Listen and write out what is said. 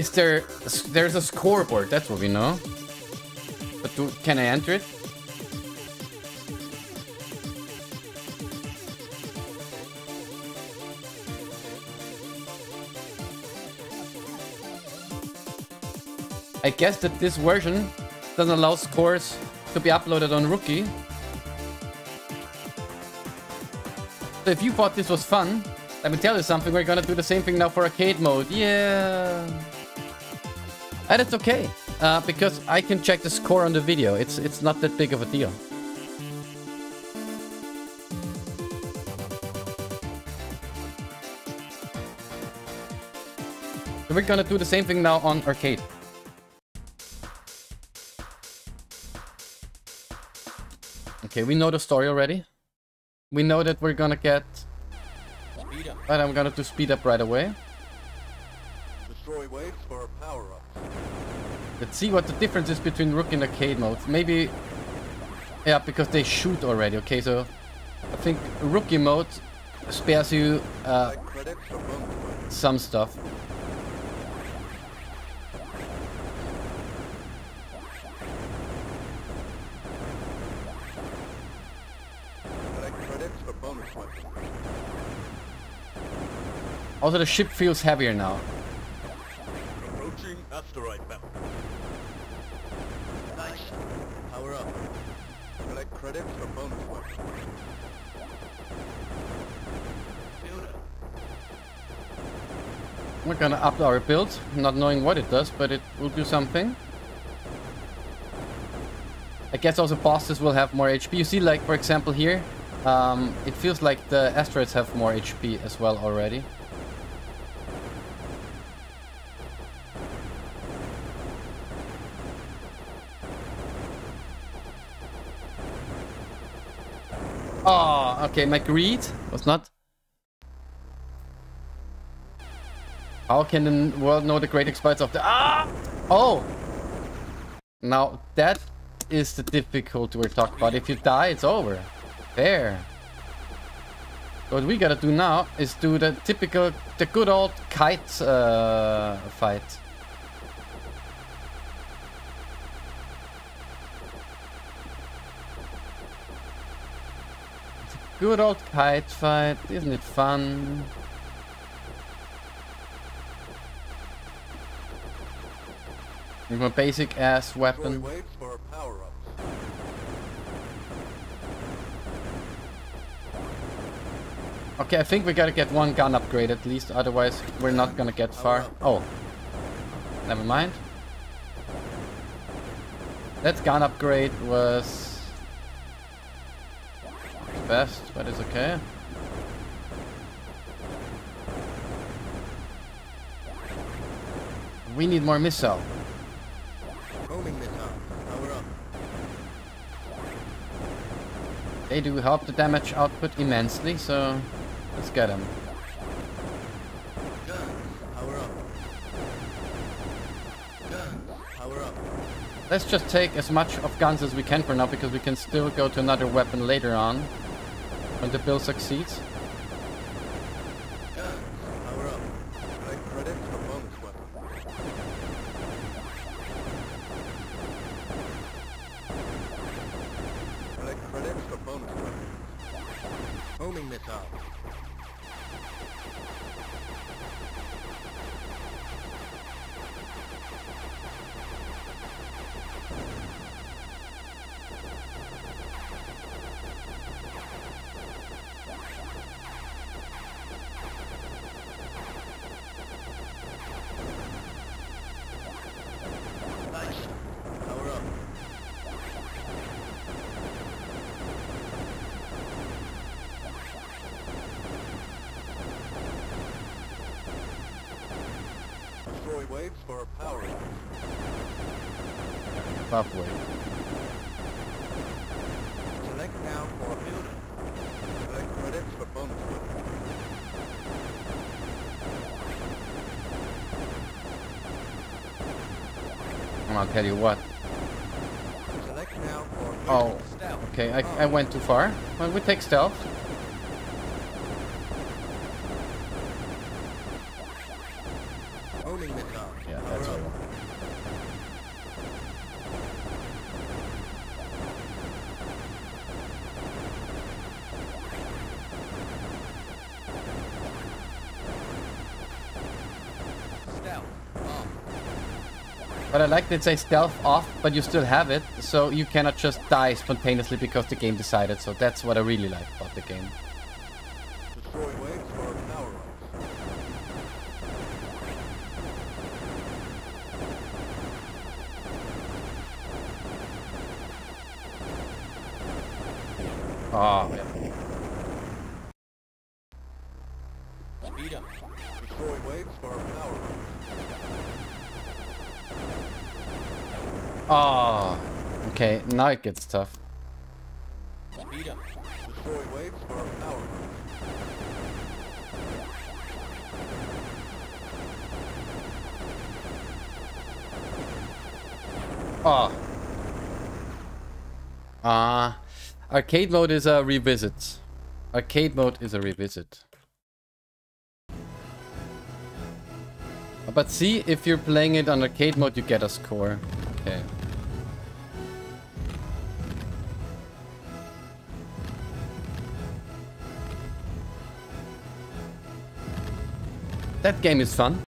Is there... There's a scoreboard, that's what we know. But do, can I enter it? I guess that this version doesn't allow scores to be uploaded on Rookie. So if you thought this was fun, let me tell you something, we're gonna do the same thing now for arcade mode. Yeah. And it's okay, uh, because I can check the score on the video. It's, it's not that big of a deal. So we're gonna do the same thing now on arcade. Okay, we know the story already. We know that we're gonna get... But I'm gonna do speed up right away. Destroy waves for power-up. Let's see what the difference is between Rook and Arcade mode. Maybe... Yeah, because they shoot already. Okay, so... I think Rookie mode spares you uh, Collect credits for bonus points. some stuff. Collect credits for bonus points. Also, the ship feels heavier now. Approaching asteroid belt. Nice. Power up. Collect credits for bonus points. We're gonna up our build, not knowing what it does, but it will do something. I guess also bosses will have more HP. You see, like, for example here, um, it feels like the asteroids have more HP as well already. Oh, okay, my greed was not How can the world know the great exploits of the... Ah! Oh! Now, that is the difficulty we're talking about. If you die, it's over. There. What we gotta do now is do the typical, the good old kite uh, fight. Good old kite fight, isn't it fun? With my basic ass weapon. waves for power-ups. Okay, I think we gotta get one gun upgrade at least, otherwise we're not gonna get far. Oh. Never mind. That gun upgrade was... best, but it's okay. We need more missile. Homing missile. Power up. They do help the damage output immensely, so let's get them. Guns. Power up. Guns. Power up. Let's just take as much of guns as we can for now, because we can still go to another weapon later on. When the bill succeeds. Guns. Power Waves for power up. Halfway. Select now for builder. Select credits for bonus. And I'll tell you what. Select now for Oh, stealth. okay, I, I went too far. Well, we take stealth. But I like that it says stealth off, but you still have it, so you cannot just die spontaneously because the game decided. So that's what I really like about the game. Destroy waves for power ups. Oh, yeah. Speed up. Destroy waves for power ups. Oh, okay. Now it gets tough. Speed up. Destroy waves for power ups. Oh. Ah. arcade mode is a revisit. Arcade mode is a revisit. But see, if you're playing it on arcade mode, you get a score. Okay. That game is fun.